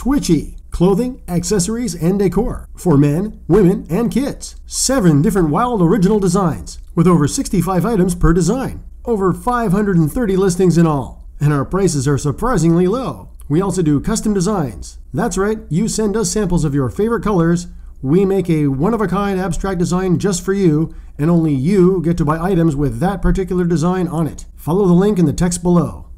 Twitchy, clothing, accessories, and decor for men, women, and kids. Seven different wild original designs with over 65 items per design. Over 530 listings in all. And our prices are surprisingly low. We also do custom designs. That's right, you send us samples of your favorite colors. We make a one of a kind abstract design just for you, and only you get to buy items with that particular design on it. Follow the link in the text below.